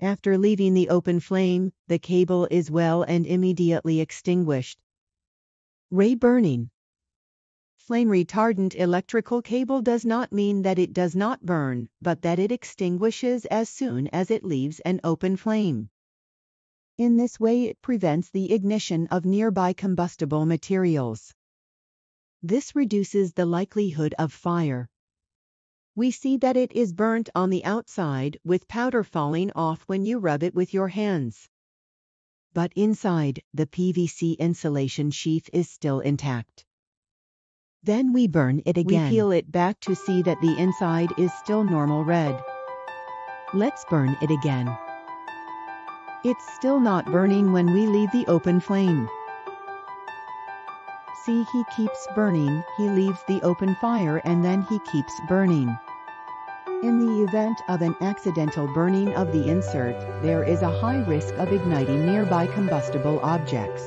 After leaving the open flame, the cable is well and immediately extinguished. Ray burning. Flame retardant electrical cable does not mean that it does not burn, but that it extinguishes as soon as it leaves an open flame. In this way it prevents the ignition of nearby combustible materials. This reduces the likelihood of fire. We see that it is burnt on the outside with powder falling off when you rub it with your hands. But inside, the PVC insulation sheath is still intact. Then we burn it again. We peel it back to see that the inside is still normal red. Let's burn it again. It's still not burning when we leave the open flame. See he keeps burning, he leaves the open fire and then he keeps burning. In the event of an accidental burning of the insert, there is a high risk of igniting nearby combustible objects.